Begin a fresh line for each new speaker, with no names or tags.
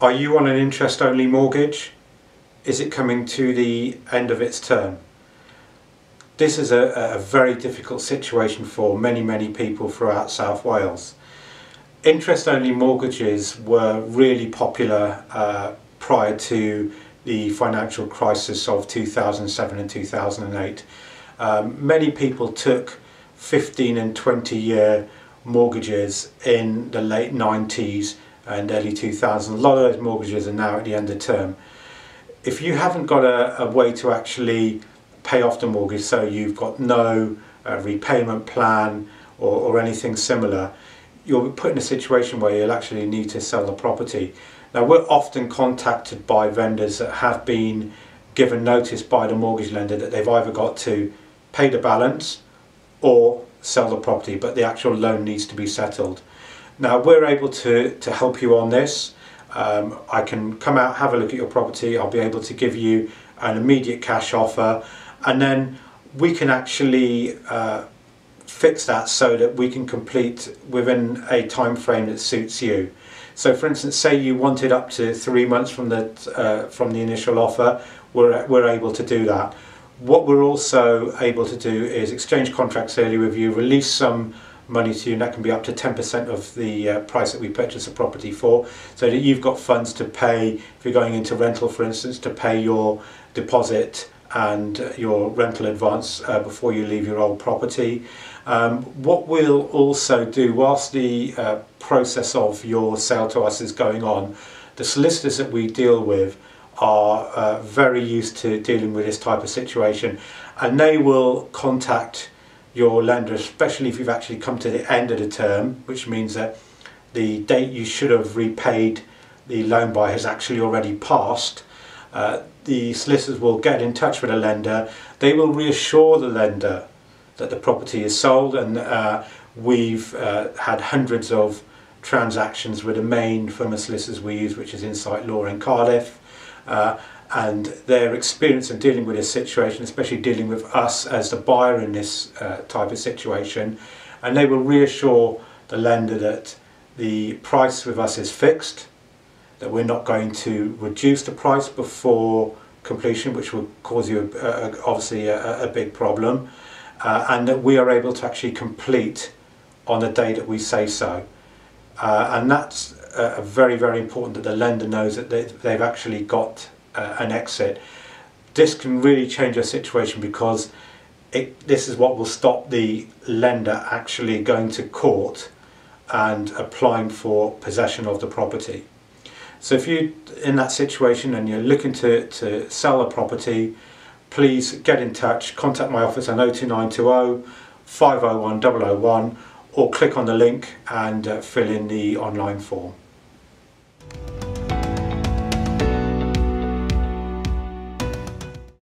Are you on an interest only mortgage? Is it coming to the end of its term? This is a, a very difficult situation for many, many people throughout South Wales. Interest only mortgages were really popular uh, prior to the financial crisis of 2007 and 2008. Um, many people took 15 and 20 year mortgages in the late 90s and early 2000s. A lot of those mortgages are now at the end of term. If you haven't got a, a way to actually pay off the mortgage, so you've got no uh, repayment plan or, or anything similar, you'll be put in a situation where you'll actually need to sell the property. Now we're often contacted by vendors that have been given notice by the mortgage lender that they've either got to pay the balance or sell the property but the actual loan needs to be settled. Now we're able to, to help you on this. Um, I can come out, have a look at your property, I'll be able to give you an immediate cash offer and then we can actually uh, fix that so that we can complete within a time frame that suits you. So for instance, say you wanted up to three months from the, uh, from the initial offer, we're, we're able to do that. What we're also able to do is exchange contracts early with you, release some money to you and that can be up to 10% of the uh, price that we purchase a property for so that you've got funds to pay if you're going into rental for instance to pay your deposit and your rental advance uh, before you leave your old property. Um, what we'll also do whilst the uh, process of your sale to us is going on, the solicitors that we deal with are uh, very used to dealing with this type of situation and they will contact your lender, especially if you've actually come to the end of the term, which means that the date you should have repaid the loan by has actually already passed. Uh, the solicitors will get in touch with the lender. They will reassure the lender that the property is sold and uh, we've uh, had hundreds of transactions with the main firm of solicitors we use, which is Insight Law in Cardiff. Uh, and their experience of dealing with this situation, especially dealing with us as the buyer in this uh, type of situation, and they will reassure the lender that the price with us is fixed, that we're not going to reduce the price before completion, which will cause you a, a, obviously a, a, big problem, uh, and that we are able to actually complete on the day that we say so. Uh, and that's uh, very, very important that the lender knows that they, they've actually got uh, an exit, this can really change a situation because it, this is what will stop the lender actually going to court and applying for possession of the property. So if you're in that situation and you're looking to, to sell a property, please get in touch, contact my office on 02920 501 001 or click on the link and uh, fill in the online form.